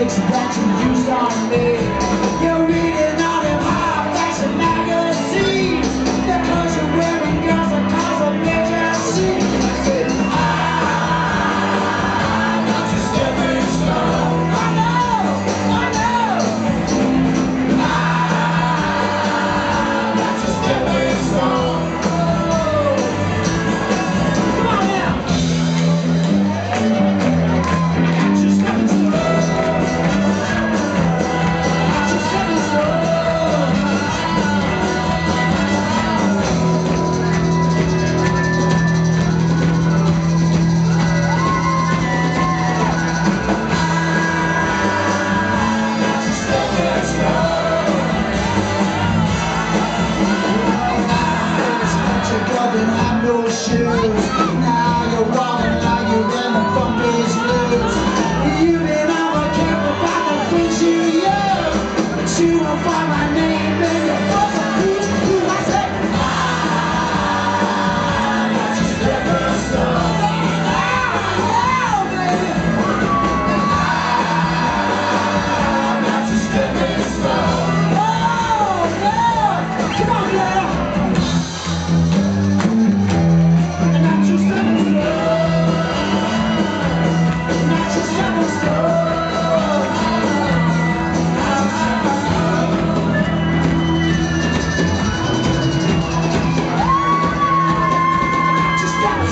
tricks that you used on me. 나.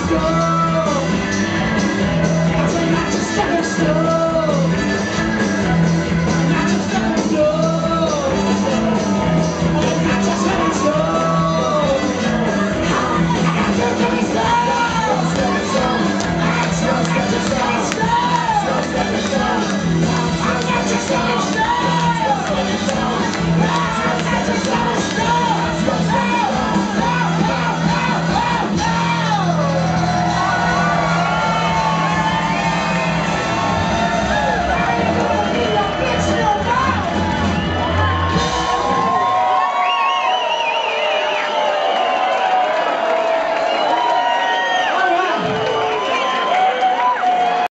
Senhor.